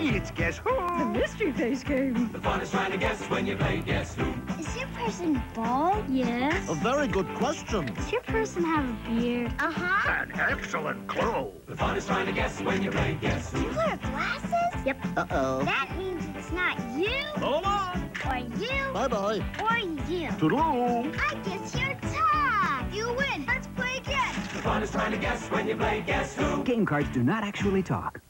It's Guess Who? The mystery face game. The fun is trying to guess when you play Guess Who. Is your person bald? Yes. A very good question. Does your person have a beard? Uh-huh. An excellent clue. The fun is trying to guess when you play Guess who. Do Who. you wear glasses? Yep. Uh-oh. That means it's not you, Hold on. or you, Bye-bye. or you. Toodaloo. I guess you're tough. You win. Let's play again. The fun is trying to guess when you play Guess Who. Game cards do not actually talk.